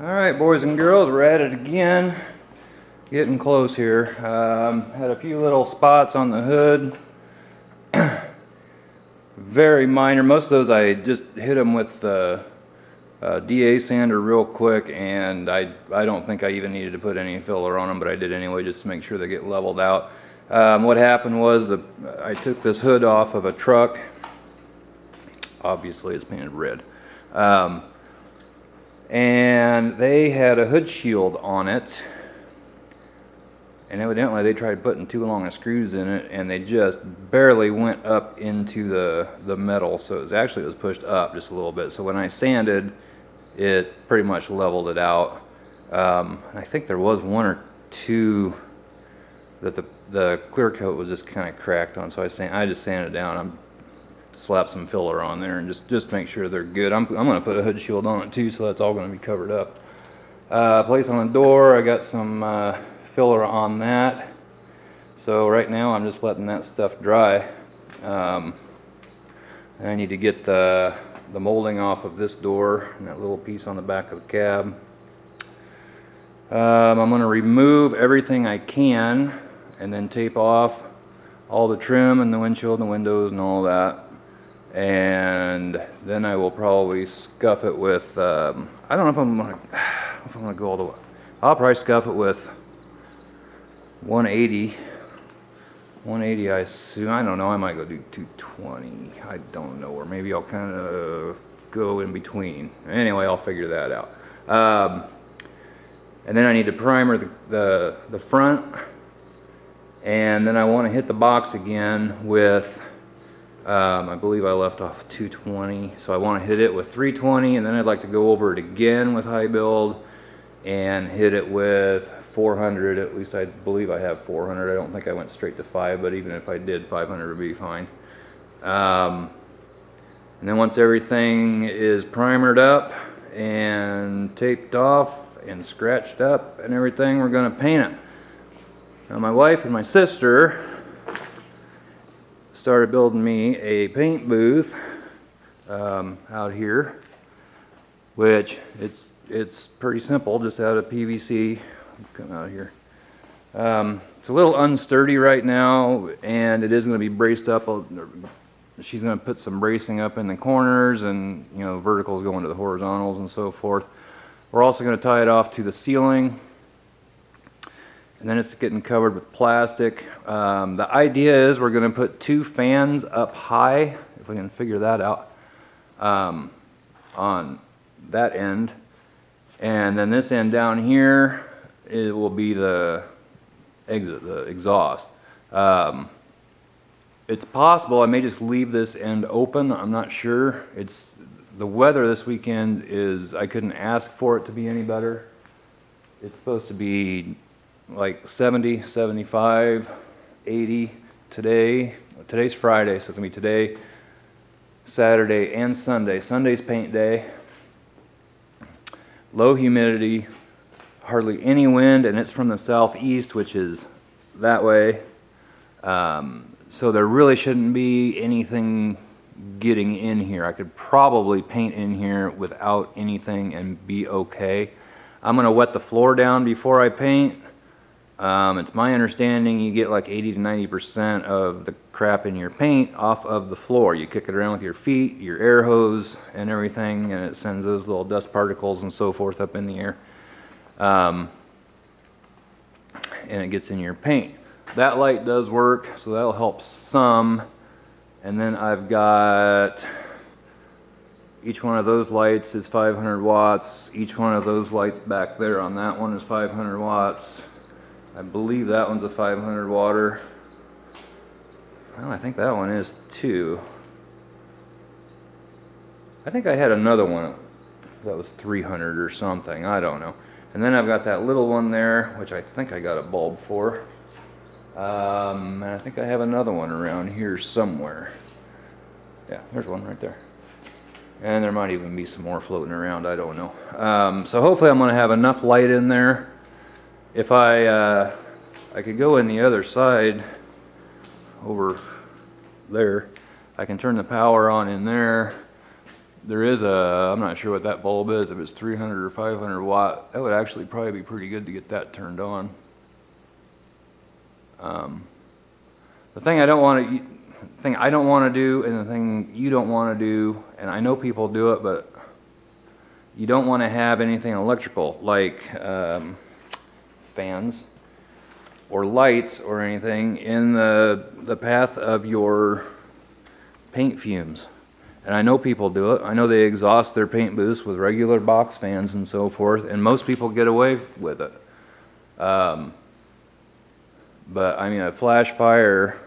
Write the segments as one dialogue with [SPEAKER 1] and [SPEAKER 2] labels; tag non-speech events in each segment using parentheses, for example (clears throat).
[SPEAKER 1] All right, boys and girls, we're at it again. Getting close here. Um, had a few little spots on the hood. (clears throat) Very minor. Most of those I just hit them with the uh, DA sander real quick, and I I don't think I even needed to put any filler on them, but I did anyway just to make sure they get leveled out. Um, what happened was the, I took this hood off of a truck. Obviously, it's painted red. Um, and they had a hood shield on it. And evidently they tried putting too long of screws in it and they just barely went up into the the metal. So it was actually it was pushed up just a little bit. So when I sanded it pretty much leveled it out. Um, I think there was one or two that the the clear coat was just kind of cracked on. So I sand, I just sanded it down. I'm slap some filler on there and just just make sure they're good. I'm, I'm gonna put a hood shield on it too so that's all gonna be covered up. Uh, place on the door I got some uh, filler on that. So right now I'm just letting that stuff dry. Um, I need to get the the molding off of this door and that little piece on the back of the cab. Um, I'm going to remove everything I can and then tape off all the trim and the windshield and the windows and all that and then I will probably scuff it with um, I don't know if I'm gonna (sighs) if I'm gonna go all the way. I'll probably scuff it with 180 180 I assume I don't know I might go do 220 I don't know or maybe I'll kind of go in between. Anyway I'll figure that out. Um, and then I need to primer the, the, the front. And then I want to hit the box again with um, I believe I left off 220 so I want to hit it with 320 and then I'd like to go over it again with high build and hit it with 400 at least I believe I have 400 I don't think I went straight to 5 but even if I did 500 would be fine. Um, and then once everything is primered up and taped off and scratched up and everything we're going to paint it. Now my wife and my sister started building me a paint booth um, out here which it's it's pretty simple just out of PVC come out here. Um, it's a little unsturdy right now and it is going to be braced up she's going to put some bracing up in the corners and you know verticals going to the horizontals and so forth. We're also going to tie it off to the ceiling and then it's getting covered with plastic. Um, the idea is we're going to put two fans up high, if we can figure that out, um, on that end. And then this end down here, it will be the exit, the exhaust. Um, it's possible I may just leave this end open. I'm not sure. It's the weather this weekend is I couldn't ask for it to be any better. It's supposed to be like 70, 75, 80 today. Today's Friday, so it's gonna be today, Saturday, and Sunday. Sunday's paint day. Low humidity, hardly any wind, and it's from the southeast, which is that way. Um, so there really shouldn't be anything getting in here. I could probably paint in here without anything and be okay. I'm gonna wet the floor down before I paint um, it's my understanding you get like 80 to 90% of the crap in your paint off of the floor. You kick it around with your feet, your air hose, and everything, and it sends those little dust particles and so forth up in the air. Um, and it gets in your paint. That light does work, so that'll help some. And then I've got each one of those lights is 500 watts. Each one of those lights back there on that one is 500 watts. I believe that one's a 500 water. Well, I think that one is too. I think I had another one that was 300 or something. I don't know. And then I've got that little one there, which I think I got a bulb for. Um, and I think I have another one around here somewhere. Yeah, there's one right there. And there might even be some more floating around, I don't know. Um, so hopefully I'm going to have enough light in there if I uh, I could go in the other side over there I can turn the power on in there there is a, I'm not sure what that bulb is, if it's 300 or 500 watt, that would actually probably be pretty good to get that turned on. Um, the thing I don't want to, thing I don't want to do, and the thing you don't want to do, and I know people do it, but you don't want to have anything electrical like um, fans or lights or anything in the the path of your paint fumes. And I know people do it. I know they exhaust their paint booths with regular box fans and so forth, and most people get away with it. Um, but I mean, a flash fire,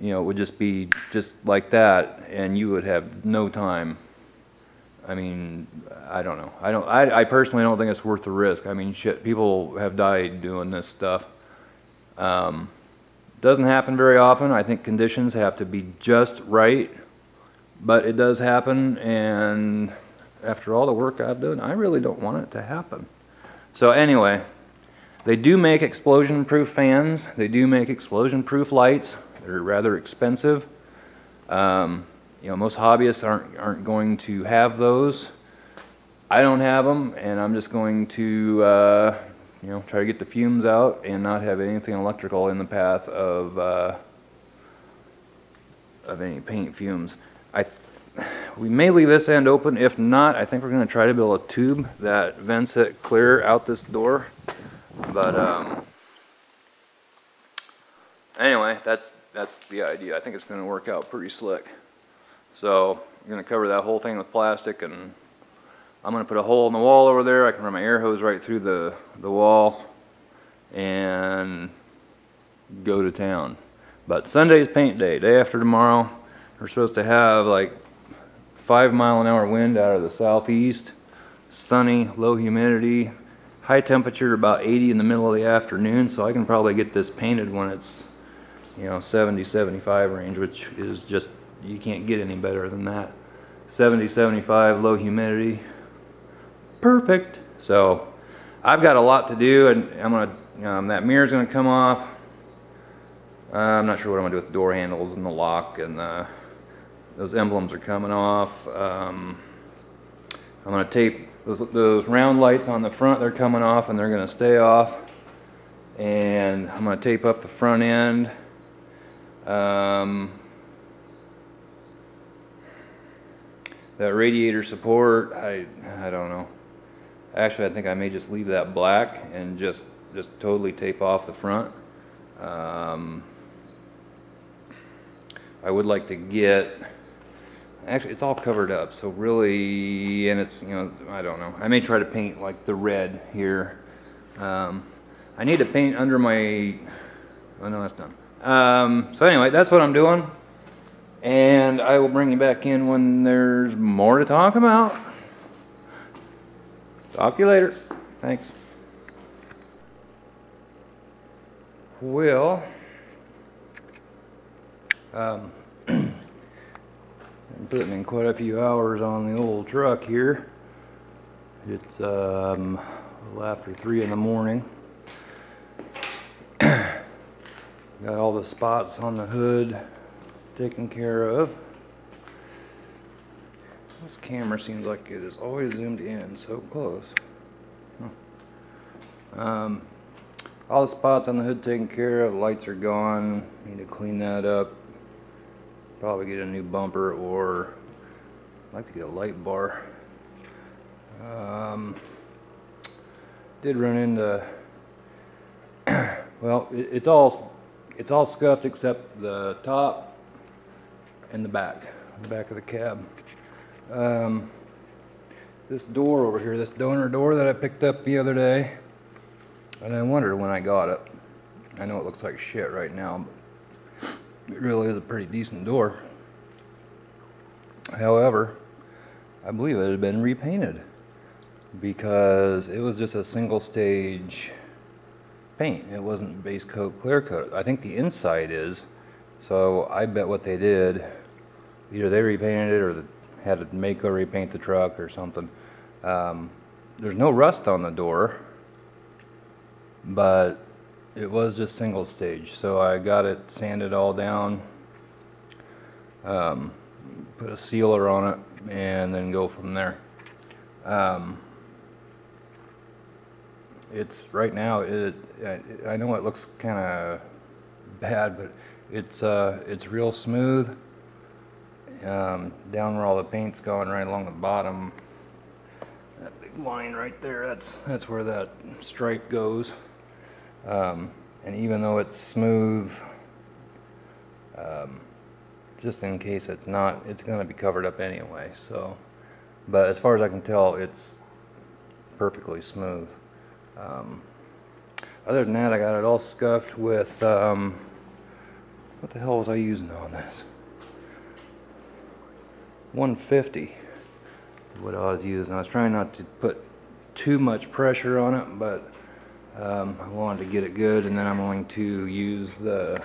[SPEAKER 1] you know, would just be just like that, and you would have no time. I mean, I don't know. I don't. I, I personally don't think it's worth the risk. I mean, shit, people have died doing this stuff. Um, doesn't happen very often. I think conditions have to be just right, but it does happen. And after all the work I've done, I really don't want it to happen. So anyway, they do make explosion-proof fans. They do make explosion-proof lights. They're rather expensive. Um, you know, most hobbyists aren't aren't going to have those. I don't have them, and I'm just going to uh, you know try to get the fumes out and not have anything electrical in the path of uh, of any paint fumes. I we may leave this end open. If not, I think we're going to try to build a tube that vents it clear out this door. But um, anyway, that's that's the idea. I think it's going to work out pretty slick. So I'm going to cover that whole thing with plastic and I'm going to put a hole in the wall over there. I can run my air hose right through the, the wall and go to town. But Sunday's paint day, day after tomorrow. We're supposed to have like five mile an hour wind out of the southeast, sunny, low humidity, high temperature about 80 in the middle of the afternoon. So I can probably get this painted when it's, you know, 70, 75 range, which is just you can't get any better than that. 70, 75, low humidity. Perfect. So I've got a lot to do and I'm gonna, um, that mirror's gonna come off. Uh, I'm not sure what I'm gonna do with door handles and the lock and the, those emblems are coming off. Um, I'm gonna tape those, those round lights on the front, they're coming off and they're gonna stay off. And I'm gonna tape up the front end. Um, that radiator support, I, I don't know. Actually, I think I may just leave that black and just, just totally tape off the front. Um, I would like to get, actually, it's all covered up, so really, and it's, you know, I don't know. I may try to paint like the red here. Um, I need to paint under my, oh no, that's done. Um, so anyway, that's what I'm doing. And I will bring you back in when there's more to talk about. Talk to you later. Thanks. Well, um, (clears throat) I'm putting in quite a few hours on the old truck here. It's um, after 3 in the morning. (clears throat) Got all the spots on the hood taken care of. This camera seems like it is always zoomed in so close. Huh. Um, all the spots on the hood taken care of, lights are gone, need to clean that up. Probably get a new bumper or I'd like to get a light bar. Um, did run into, (clears throat) well, it, it's all it's all scuffed except the top in the back, the back of the cab. Um, this door over here, this donor door that I picked up the other day, and I wondered when I got it. I know it looks like shit right now, but it really is a pretty decent door. However, I believe it had been repainted because it was just a single stage paint. It wasn't base coat, clear coat. I think the inside is, so I bet what they did, either they repainted it or had to Maaco repaint the truck or something. Um, there's no rust on the door, but it was just single stage. So I got it sanded all down. Um, put a sealer on it, and then go from there. Um, it's right now. It I, I know it looks kind of bad, but it's uh, it's real smooth. Um, down where all the paint's going, right along the bottom. That big line right there. That's that's where that stripe goes. Um, and even though it's smooth, um, just in case it's not, it's going to be covered up anyway. So, but as far as I can tell, it's perfectly smooth. Um, other than that, I got it all scuffed with, um, what the hell was I using on this? 150 what I was using. I was trying not to put too much pressure on it, but um, I wanted to get it good, and then I'm going to use the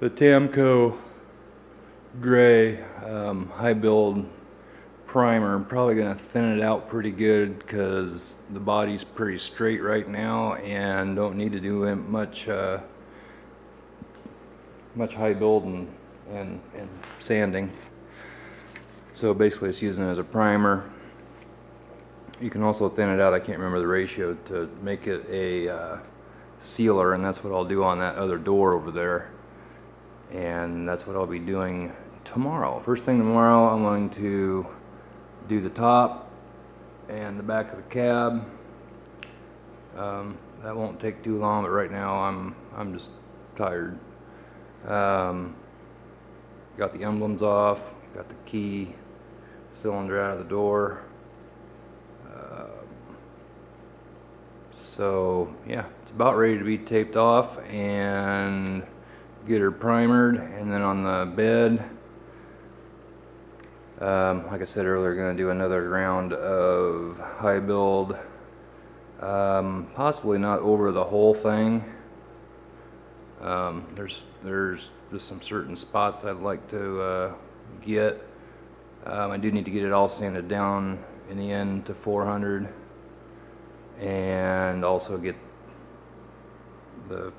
[SPEAKER 1] the Tamco gray um, high build primer. I'm probably going to thin it out pretty good because the body's pretty straight right now and don't need to do much uh, much high build and, and, and sanding. So basically it's using it as a primer. You can also thin it out, I can't remember the ratio, to make it a uh, sealer and that's what I'll do on that other door over there. And that's what I'll be doing tomorrow. First thing tomorrow I'm going to do the top and the back of the cab. Um, that won't take too long, but right now I'm I'm just tired. Um, got the emblems off, got the key cylinder out of the door. Um, so yeah, it's about ready to be taped off and get her primered and then on the bed um, like I said earlier, going to do another round of high build. Um, possibly not over the whole thing. Um, there's there's just some certain spots I'd like to uh, get. Um, I do need to get it all sanded down in the end to 400, and also get the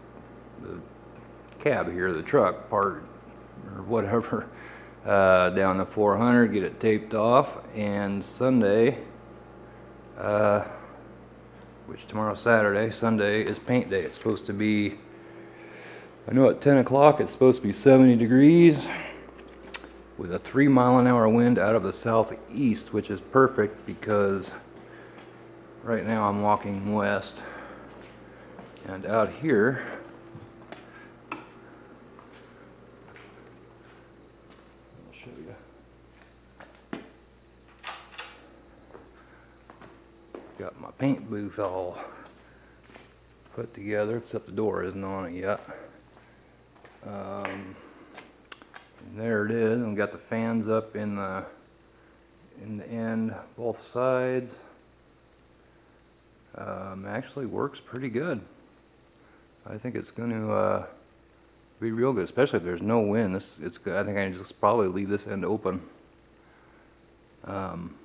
[SPEAKER 1] the cab here, the truck part or whatever (laughs) uh, down to 400, get it taped off, and Sunday, uh, which tomorrow's Saturday, Sunday is paint day. It's supposed to be, I know at 10 o'clock it's supposed to be 70 degrees with a 3 mile an hour wind out of the southeast, which is perfect because right now I'm walking west. And out here, Got my paint booth all put together, except the door isn't on it yet. Um, there it is, and got the fans up in the in the end, both sides. Um, actually works pretty good. I think it's going to uh, be real good, especially if there's no wind. This it's. I think I just probably leave this end open. Um,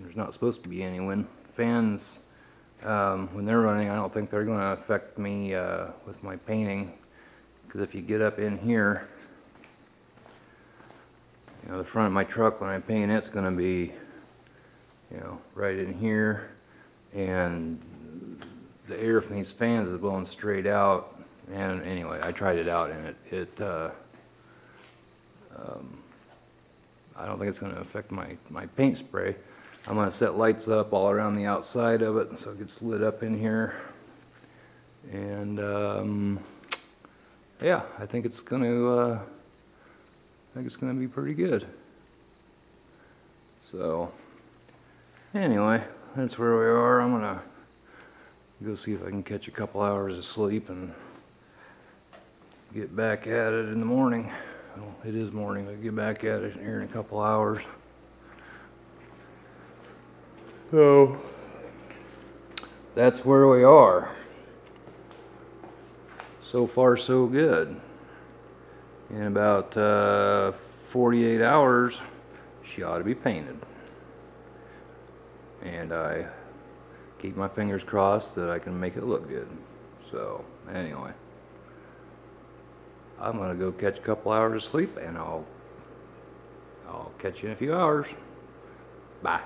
[SPEAKER 1] there's not supposed to be any wind fans, um, when they're running, I don't think they're going to affect me uh, with my painting. Because if you get up in here, you know, the front of my truck when I paint it's going to be, you know, right in here. And the air from these fans is blowing straight out. And anyway, I tried it out and it, it uh, um, I don't think it's going to affect my, my paint spray. I'm going to set lights up all around the outside of it so it gets lit up in here. And um, yeah, I think it's going to uh, I think it's going to be pretty good. So anyway, that's where we are. I'm going to go see if I can catch a couple hours of sleep and get back at it in the morning. Well, it is morning. I'll get back at it here in a couple hours. So that's where we are. So far, so good. In about uh, 48 hours, she ought to be painted. And I keep my fingers crossed that I can make it look good. So, anyway. I'm going to go catch a couple hours of sleep and I'll I'll catch you in a few hours. Bye.